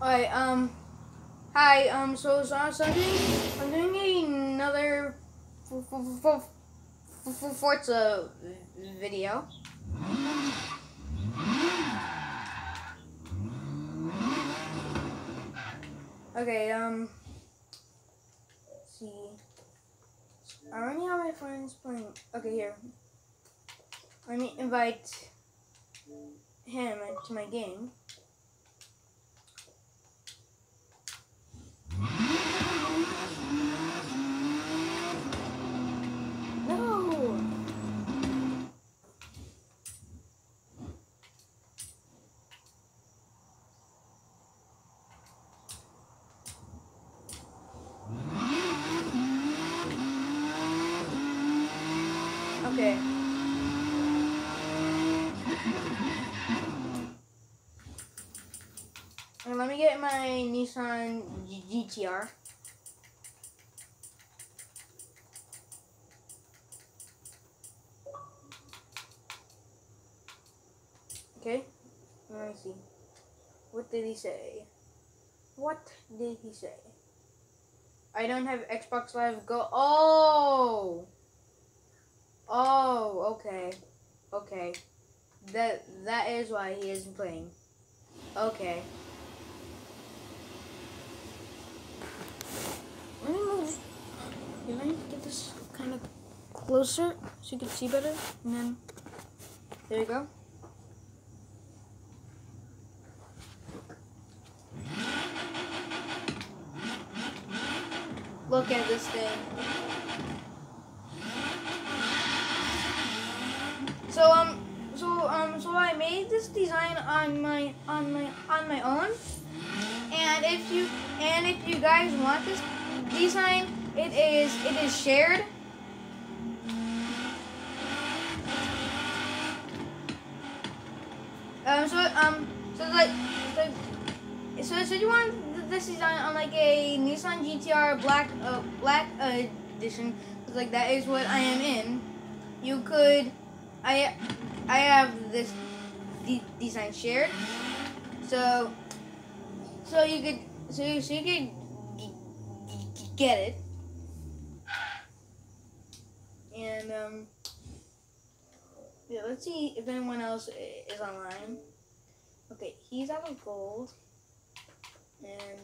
Alright, um, hi, um, so, so, so I'm I'm doing another Forza video. Okay, um, let's see. I already have my friends playing. Okay, here. Let me invite him into my game. And let me get my Nissan GTR. Okay, let me see. What did he say? What did he say? I don't have Xbox Live Go. Oh! Oh, okay. Okay. That that is why he isn't playing. Okay. Let me move. Can I get this kind of closer so you can see better? And then there you go. Look at this thing. So um so um so I made this design on my on my on my own. And if you and if you guys want this design, it is it is shared. Um so um so like so so, so you want this design on like a Nissan GTR black uh, black uh, edition. 'cause, like that is what I am in. You could, I I have this de- design shared, so so you could so so you could get it, and um yeah. Let's see if anyone else is online. Okay, he's out of gold. And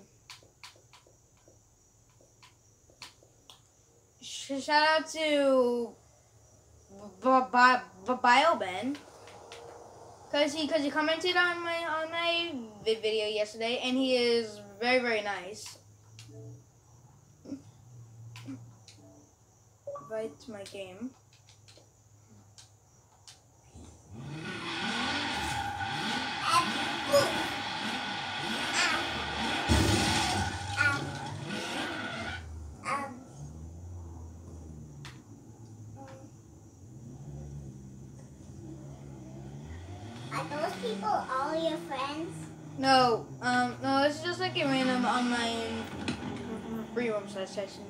sh- shout out to BioBen because he because he commented on my on my vi- video yesterday, and he is very very nice. Invite to my game. Are those people all your friends? No, um, no, it's just like a random online free room session.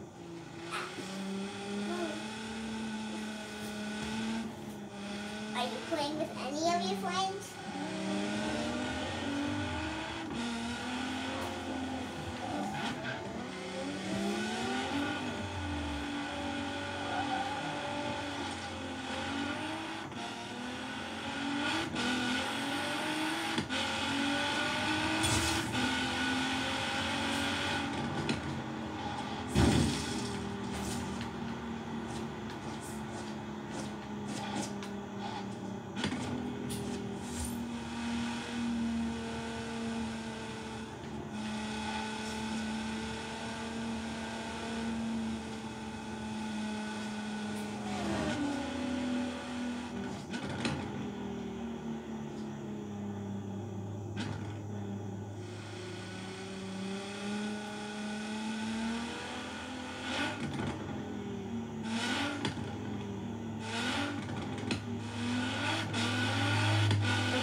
Are you playing with any of your friends?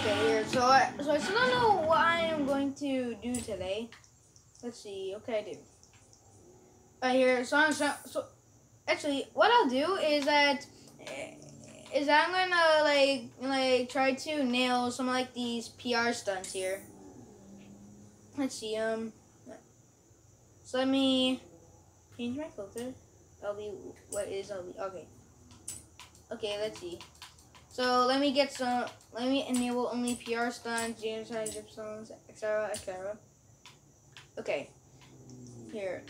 Okay, here. So I still don't know what I am going to do today. Let's see. Okay, I do. Right here. So I'm so, actually, what I'll do is that eh, that I'm gonna like like try to nail some of like these PR stunts here. let's see. Um, so let me change my filter. LB, what is LB? Okay. Okay, let's see. So let me get some. Let me enable only PR stunts, genocide, gypsums, etc., etc. Okay. Here.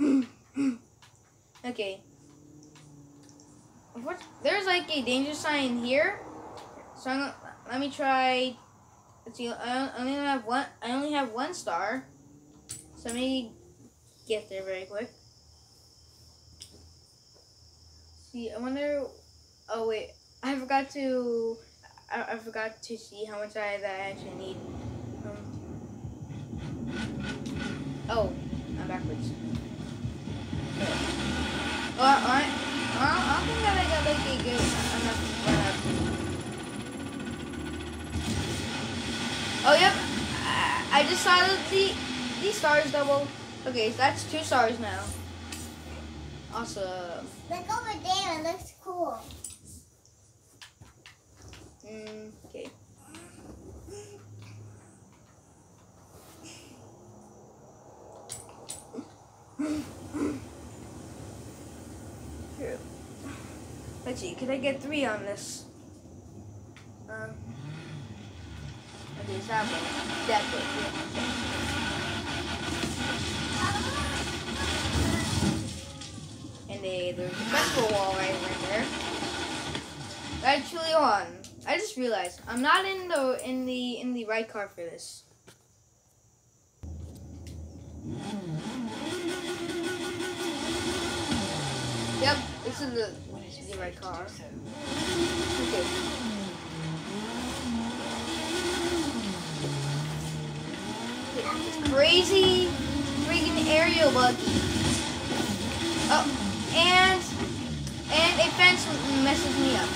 okay. There's like a danger sign here. So I'm, let me try. Let's see. I only have one. I only have one star. So let me get there very quick. See, I wonder. Oh wait, I forgot to. I, I forgot to see how much I that I actually need. Um, oh, I'm backwards. Oh, I, I, I think that I got like a good enough. Oh yep, I, I just saw that the stars double. Okay, so that's two stars now. Awesome. Look over there. It looks cool. Mm, okay. Here. See, can I get three on this? Um, okay, that one. That one. And they, there's a festival wall right, right there. Actually, on. I just realized I'm not in the in the in the right car for this. Yep, this is the, right car. Okay. Crazy freaking Ariel buggy. Oh, and and a fence messes me up.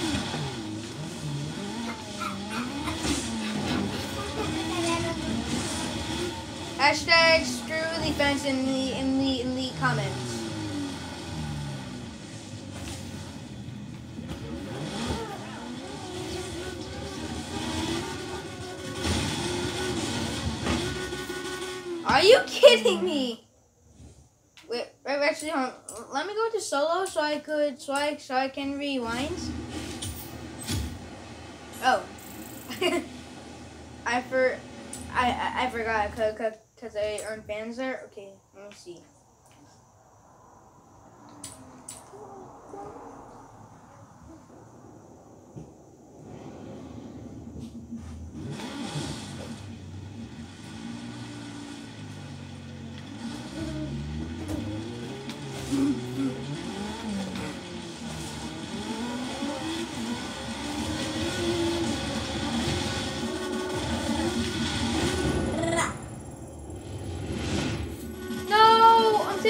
Hashtag screw the fence in the in the in the comments. Kidding me? Wait, wait, actually, hold on. let me go to solo so I could so I so I can rewind. Oh, I for I I, I forgot because I earned fans there. Okay, let me see.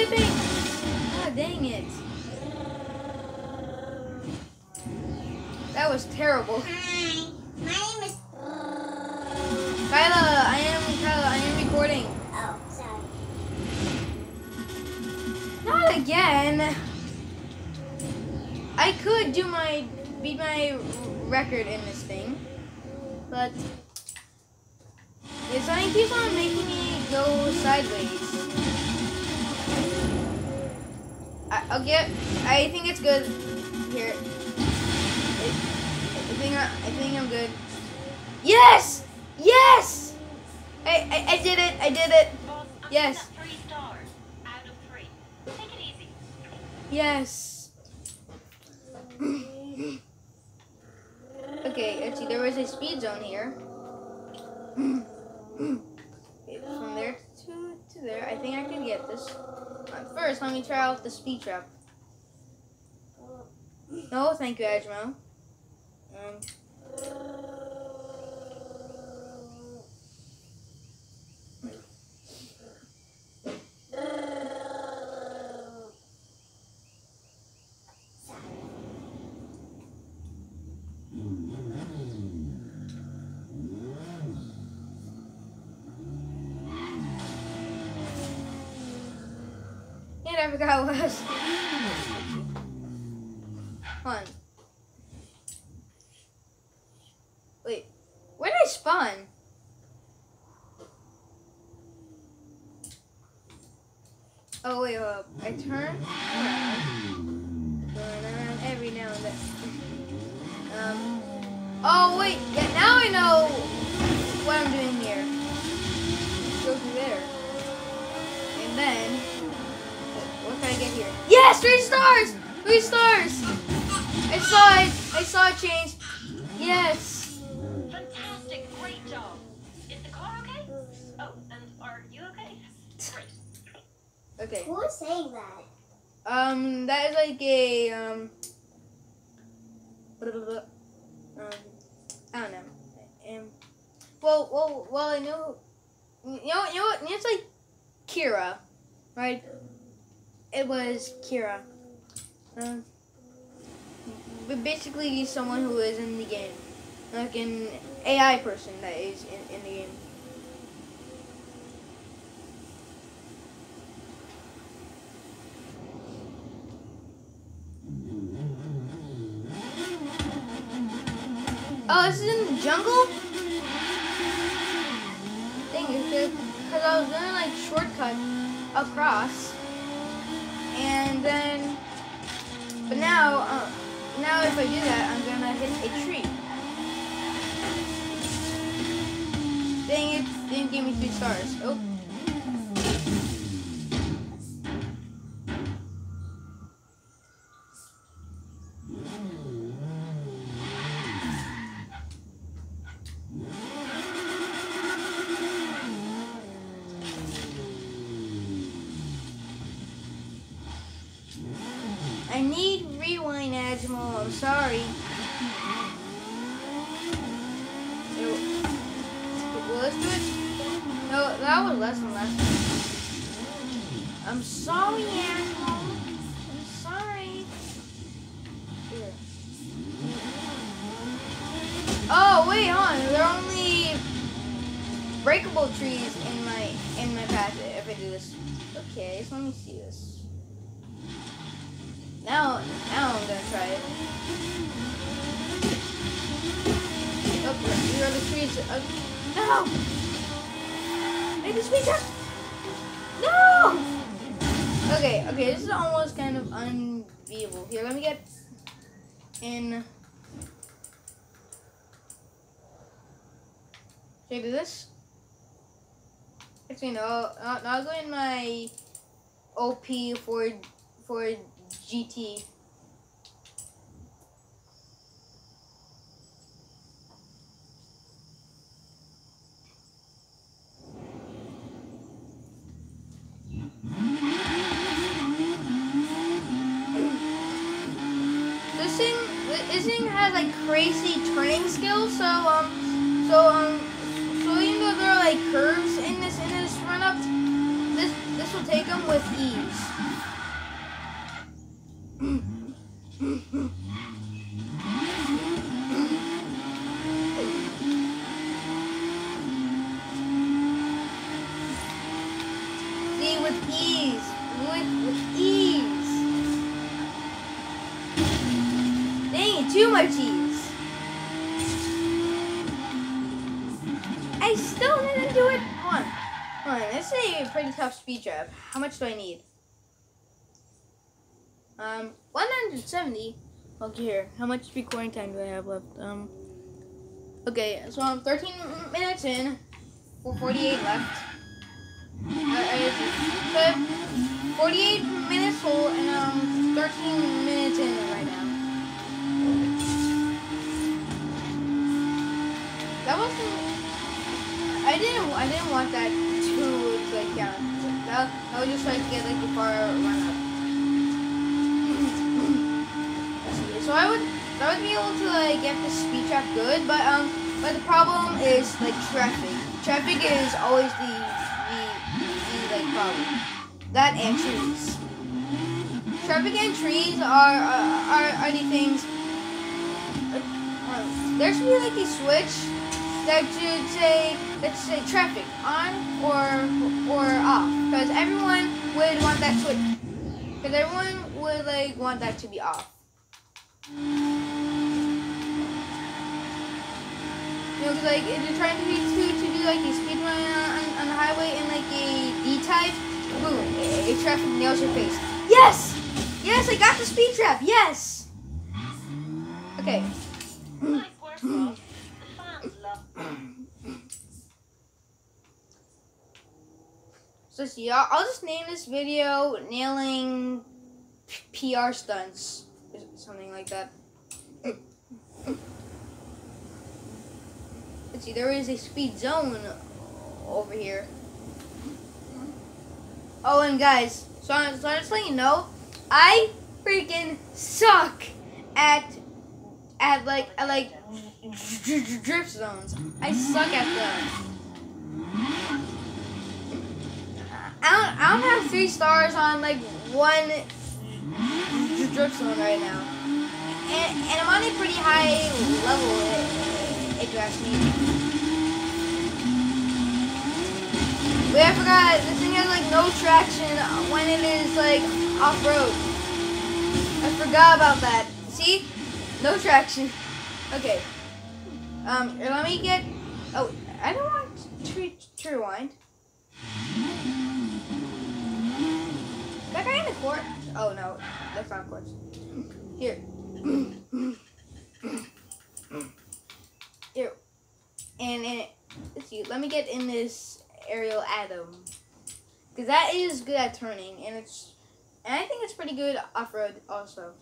Tipping. God ah, dang it. That was terrible. Hi. My name is. Kyla, I am Kyla. I am recording. Oh, sorry. Not again. I could do my beat my record in this thing, but this thing keeps on making me go sideways. I'll get. I think it's good. Here. I, think I, I think I'm good. Yes! Yes! I, I, I did it! I did it! Yes. Yes. okay, let's see. There was a speed zone here. From there to, to there, I think I can get this. First, let me try out the speed trap. No, thank you, Ajmo. Um, and I forgot what I was. Hold on. Wait, where did I spawn? Oh wait, hold up. I turn around. Turn around every now and then. Um. Oh wait, yeah, now I know what I'm doing here. Go through there. And then what I get here? Yes, three stars! Three stars! I saw it! I saw it change. Yes! Fantastic. Great job. Is the car okay? Oh, and are you okay? Great. Okay. Who is saying that? Um, that is like a um. blah, blah, blah. Um, I don't know. Um, well, well, well, I know. You know, you know what? It's like Kira, right? It was Kira. Um, but basically, someone who is in the game, like an AI person that is in, in the game. Oh, this is in the jungle? Is, because I was gonna like shortcut across, and then, but now, uh, now if I do that, I'm gonna hit a tree. Dang it! Didn't give me three stars. Oh. The trees. Uh, no! Make the speed! No! Okay, okay, this is almost kind of unbeatable. Here, let me get in. Should I do this? Actually, no. Uh, no, I'll go in my OP for Ford GT. This thing, this thing has like crazy turning skills. So um, so um, so even though there are like curves in this in this run up, this this will take them with ease. See, with ease, with, with ease. Dang, too much ease. I still didn't do it. On, hold on. This is a pretty tough speed trap. How much do I need? Um, 170. Okay, here. How much recording time do I have left? Um, okay, so I'm 13 minutes in, for 48 left. I, I, 48 minutes full, and um, 13 minutes in right now. That wasn't. I didn't. I didn't want that to like yeah. That, that was just to get like a far run up. So I would I would be able to like get the speed trap good, but um but the problem is like traffic. Traffic is always the the, the like. That and trees. Traffic and trees are are, are, the things. Uh, there should be like a switch that should say that should say traffic on or or off because everyone would want that switch because everyone would like want that to be off. You know, 'cause, like if you're trying to do to, to do like a speed run on, on the highway in like a D type, boom, a, a nails your face. Yes! Yes, I got the speed trap. Yes. Okay. So see, I'll, I'll just name this video "Nailing PR Stunts" something like that. Let's see, there is a speed zone over here. Oh, and guys, so I'm, so I'm just letting you know, I freaking suck at at like at like dr- dr- drift zones. I suck at them. I don't, I don't have three stars on like one dr- drift zone right now, and, and I'm on a pretty high level. Wait, I forgot. This thing has like no traction when it is like off road. I forgot about that. See, no traction. Okay. Um, let me get. Oh, I don't want to, to rewind. That guy in the court. Oh no, that's not court. Here. And, and let's see. Let me get in this Ariel Atom because that is good at turning, and it's and I think it's pretty good off road also.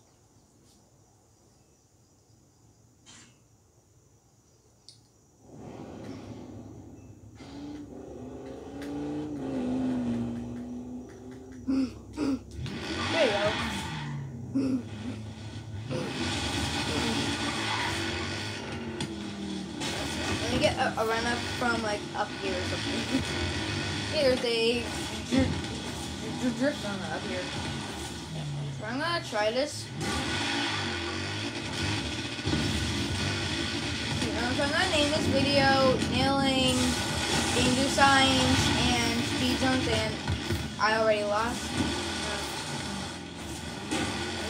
A, run up from like up here or something. Here's a dr- dr- drift run up here. So I'm gonna try this. So I'm gonna name this video nailing danger signs and speed zones and I already lost.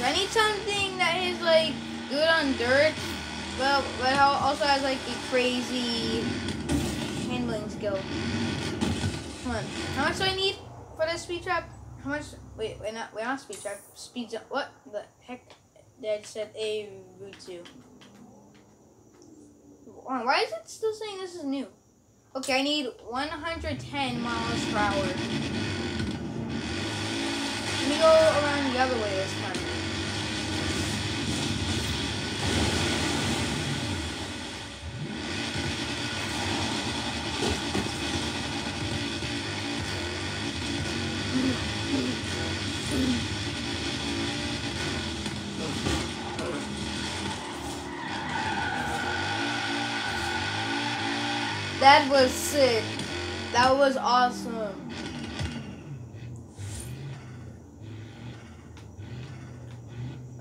I need something that is like good on dirt, but but al- also has like a crazy handling skill. Come on, how much do I need for this speed trap? How much? Wait, wait, not wait, not speed trap. Speed zone. What the heck? Did I said a route two? Why why is it still saying this is new? Okay, I need 110 miles per hour. Let me go around the other way this time. That was sick. That was awesome.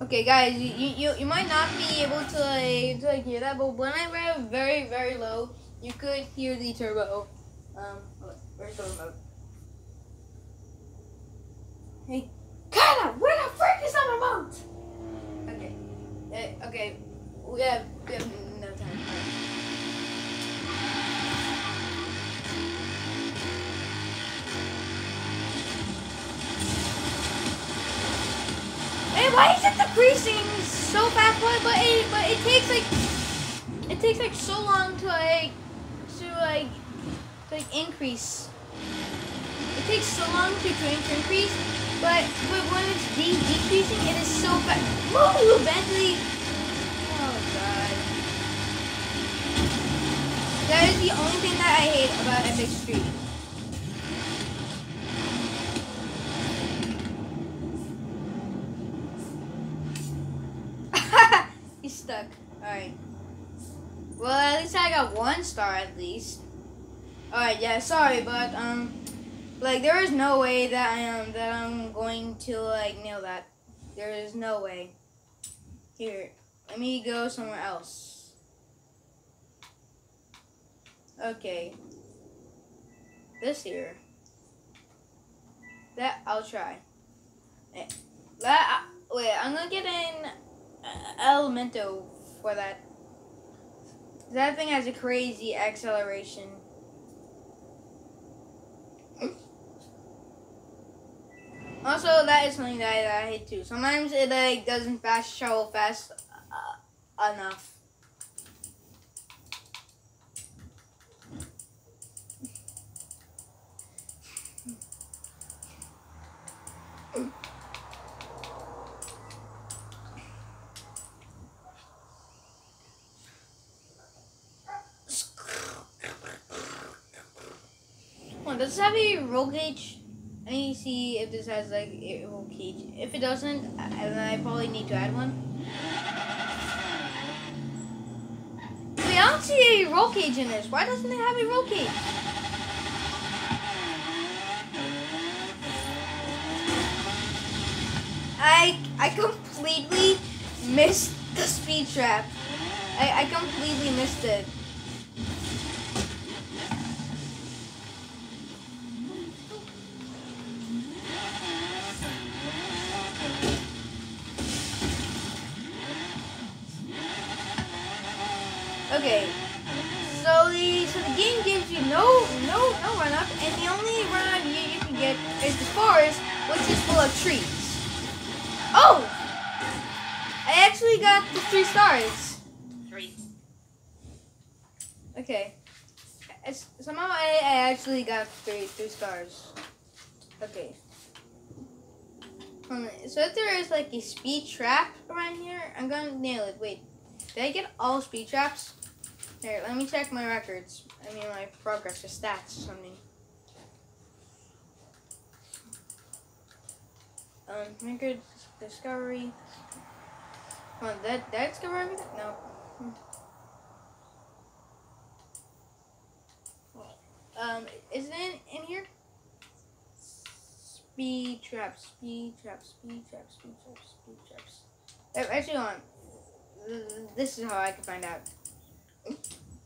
Okay, guys, you, you, you might not be able to like, to like hear that, but when I rev very very low, you could hear the turbo. Um, where's the remote? Hey, Kyla, where the frick is the remote? Okay, uh, okay, we have we have decreasing so fast? But but it but it takes like it takes like so long to like to like to, like increase. It takes so long to, to increase, but but when it's de- decreasing, it is so fast. Move, Bentley. Oh god. That is the only thing that I hate about Epic Street. He's stuck. Alright. Well, at least I got one star at least. Alright, yeah, sorry, but, um, like, there is no way that I am, that I'm going to, like, nail that. There is no way. Here, let me go somewhere else. Okay. This here. That, I'll try. Eh, That, uh, wait, I'm gonna get an uh, Elemento for that. That thing has a crazy acceleration. Also, that is something that I, that I hate too. Sometimes it like doesn't fast travel fast uh, enough. Roll gauge? Need to see if this has like a roll cage. If it doesn't, I- then I probably need to add one. Wait, I don't see a roll cage in this. Why doesn't it have a roll cage? I I completely missed the speed trap. I, I completely missed it. Actually got three three stars. Okay. So if there is like a speed trap around here, I'm gonna nail it. Wait, did I get all speed traps? Here, let me check my records. I mean my progress or stats or something. Um, record discovery. Come on, that that discover everything? No. Um, is it in, here? Speed traps, speed traps, speed traps, speed traps, speed traps. Actually, on. This is how I can find out.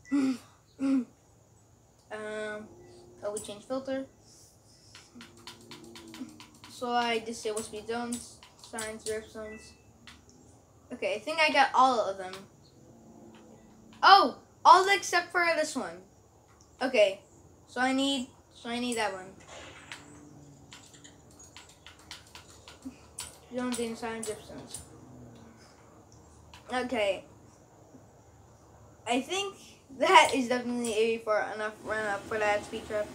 um, oh, we change filter. So I disable speed zones, signs, drift zones. Okay, I think I got all of them. Oh, all except for this one. Okay, so I need, so I need that one. Zones in sign drift zones. Okay. I think that is definitely a for enough run up for that speed trap.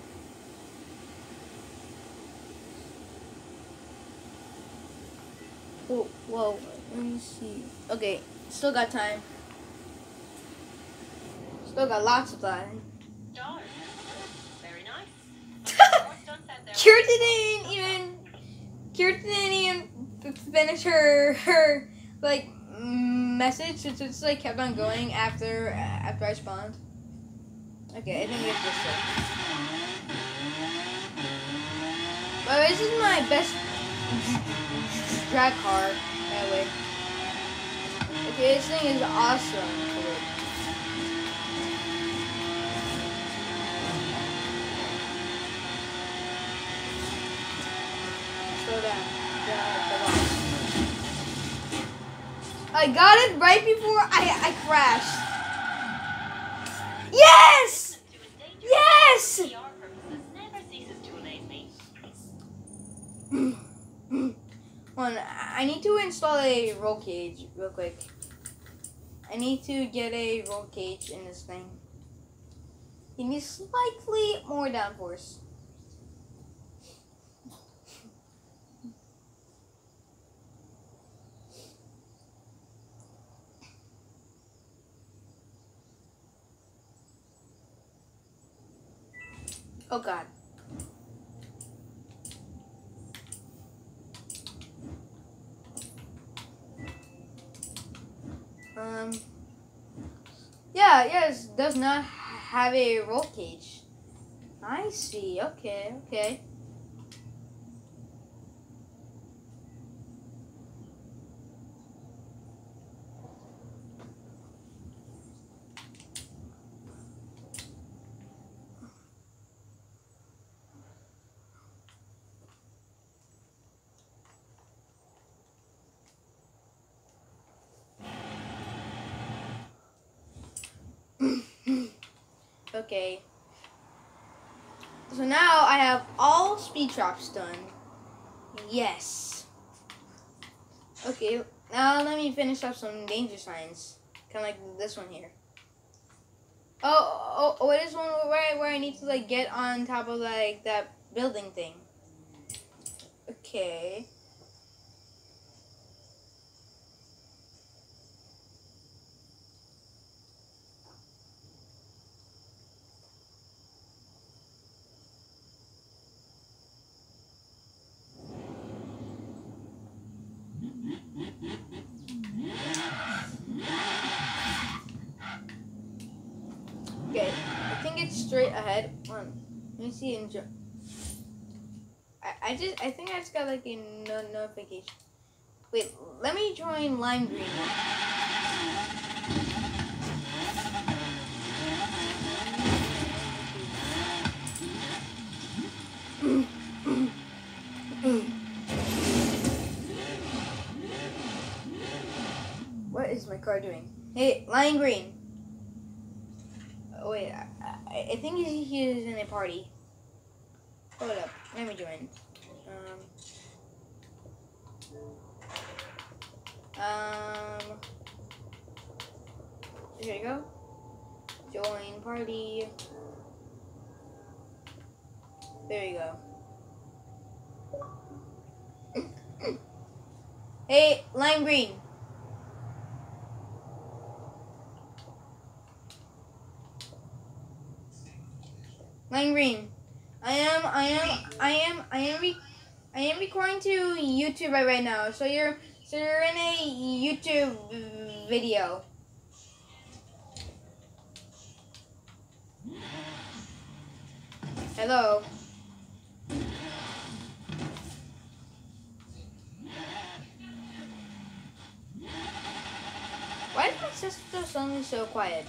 Whoa, whoa, let me see. Okay, still got time. Still got lots of time. Stars. Kira didn't even. Kira didn't even finish her her like message. It just like kept on going after after I spawned. Okay, I think it's this one. But this is my best drag car. That way. Okay, this thing is awesome. Slow down. Yeah, the box. I got it right before I I crashed. Yes! Yes! PR purposes never ceases to amaze me. Hold on, I need to install a roll cage real quick. I need to get a roll cage in this thing. It needs slightly more downforce. Oh god. Um. Yeah, yes, does not have a roll cage. I see. Okay, okay. Okay. So now I have all speed traps done. Yes. Okay, now let me finish up some danger signs. Kind of like this one here. Oh, oh, oh, it is one where, where I need to like get on top of like that building thing. Okay. Okay, I think it's straight ahead. One, let see. In I, I just, I think I just got like a no notification. Wait, let me join lime green. What is my car doing? Hey, lime green. Oh, wait, I, I, think he's, he is in a party. Hold up, let me join. Um, um, here you go. Join party. There you go. hey, lime green. Lime green. I am, I am, I am, I am, I am recording to YouTube right, right now. So you're, so you're in a YouTube video. Hello. Why is my sister suddenly so quiet?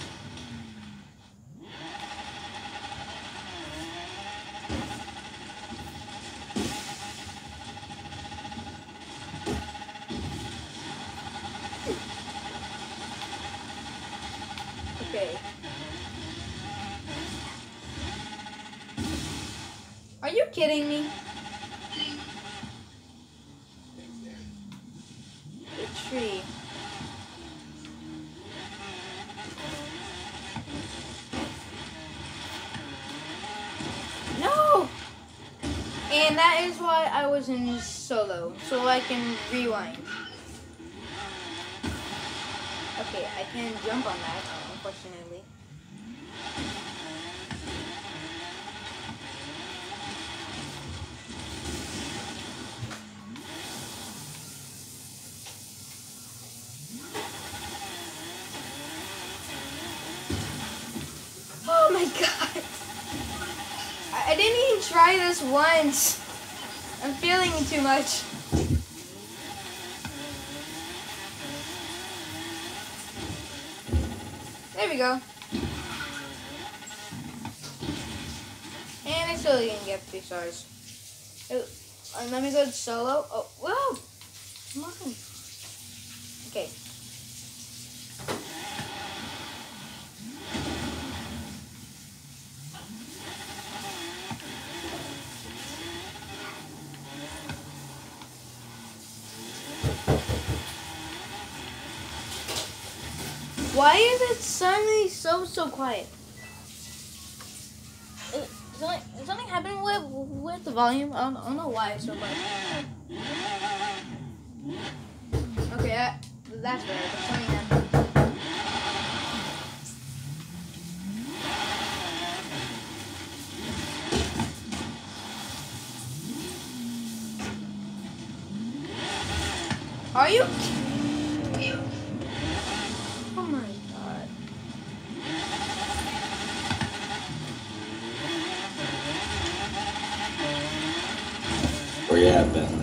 In solo, so I can rewind. Okay, I can jump on that, unfortunately. Oh my god! I didn't even try this once. I'm feeling too much. There we go. And I still didn't get three stars. Oh, let me go to solo. Oh, whoa! Come on. Okay. Why is it suddenly so so quiet? Something, something happening with with the volume? I don't, I don't know why so quiet. Okay, that, that's better. Something happened. Are you? Oh my god. Where you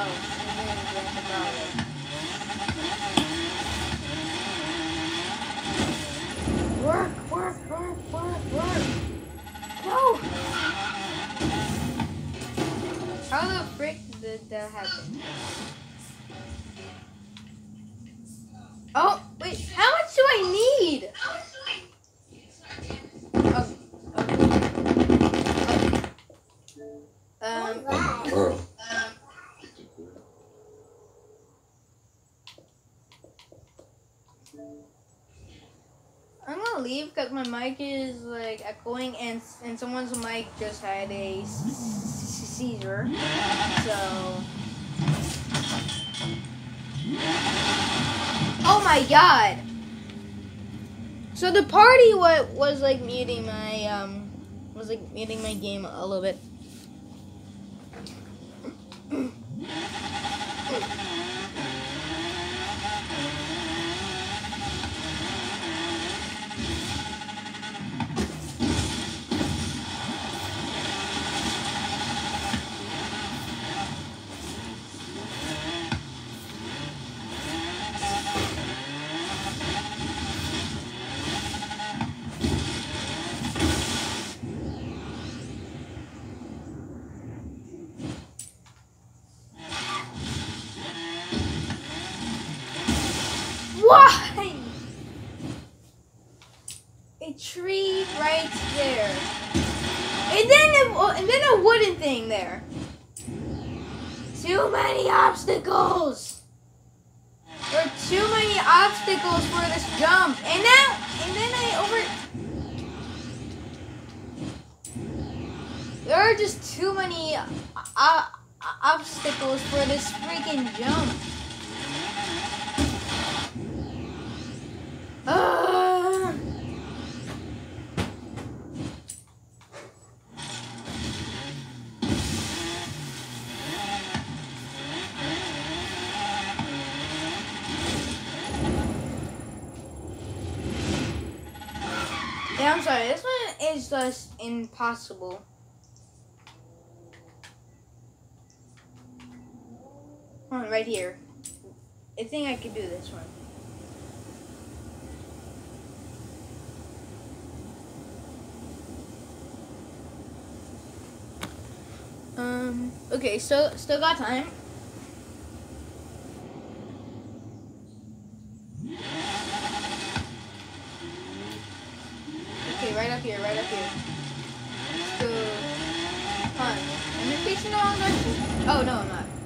Oh, because my mic is like echoing and and someone's mic just had a seizure. So. Oh my god! So the party what was like muting my um was like muting my game a little bit. Why? A tree right there. And then a, and then a wooden thing there. Too many obstacles. There are too many obstacles for this jump. And now and then I over There are just too many uh, uh, obstacles for this freaking jump. Uh, yeah, I'm sorry. This one is just impossible. Hold on, right here. I think I could do this one. Um, okay, so still got time. Okay, right up here, right up here. Let's go. On. Am I facing the wrong direction? Oh, no, I'm not.